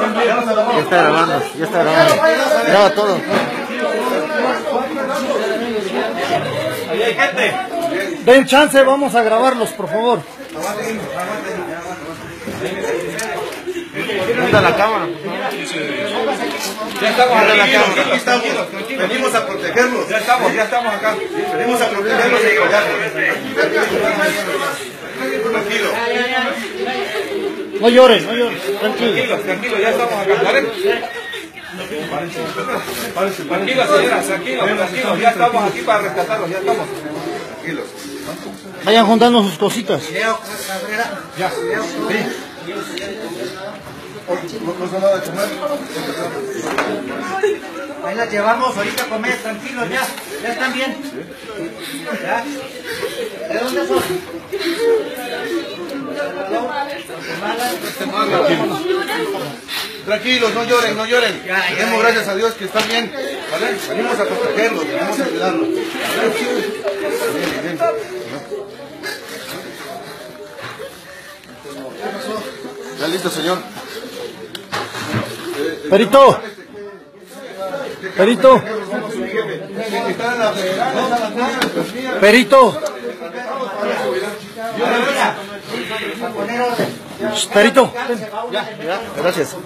Ya está grabando, ya está grabando. Graba todo. Ahí hay gente. Den chance, vamos a grabarlos, por favor. Manda la cámara. Ya estamos aquí. Aquí estamos. Venimos a protegerlos. Ya estamos, ya estamos acá. Venimos a protegerlos y apoyarlos. Tranquilo. No lloren, no lloren. Tranquilo. Tranquilos, tranquilos, ya estamos acá. ¿Vale? Tranquilos, señoras, tranquilos, tranquilos. Ya estamos aquí para rescatarlos, ya estamos. Tranquilos. Vayan juntando sus cositas. Ya. No nos nada de comer. Ahí las llevamos ahorita a comer, tranquilos, ya, ya están bien. ¿Ya? ¿De dónde son? Tranquilos, no lloren, no lloren. Demos gracias a Dios que están bien. ¿Vale? Venimos a protegerlos, venimos a ayudarlos. Bien, bien. Ya listo, señor. Perito. Perito. Está Perito. A Perito. Ya, gracias.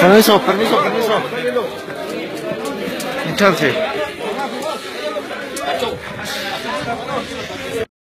Permiso, permiso, permiso. Un.